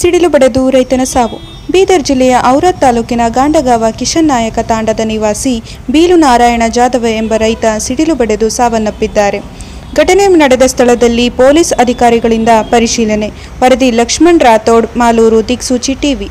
ಸಿಡಿಲು ಬಡೆದು ರೈತನ ಸಾವು. ಬೀದರ್ ಜಿಲ್ಲೆಯ ಔರಾದ್ ತಾಲೂಕಿನ ಗಾಂಡಗಾವ ಕಿಶನ್ ನಾಯಕ ತಾಂಡದ ನಿವಾಸಿ ಬೀಲು ನಾರಾಯಣ ಜಾಧವ ಎಂಬ ರೈತ ಸಿಡಿಲು ಬಡೆದು ಸಾವನ್ನಪ್ಪಿದ್ದಾರೆ. ಘಟನೆ ನಡೆದ ಸ್ಥಳದಲ್ಲಿ ಪೊಲೀಸ್ ಅಧಿಕಾರಿಗಳಿಂದ ಪರಿಶೀಲನೆ. ವರದಿ ಲಕ್ಷ್ಮಣ್ ರಾಥೋಡ್, ಮಾಲೂರು ದಿಕ್ಸೂಚಿ ಟಿವಿ.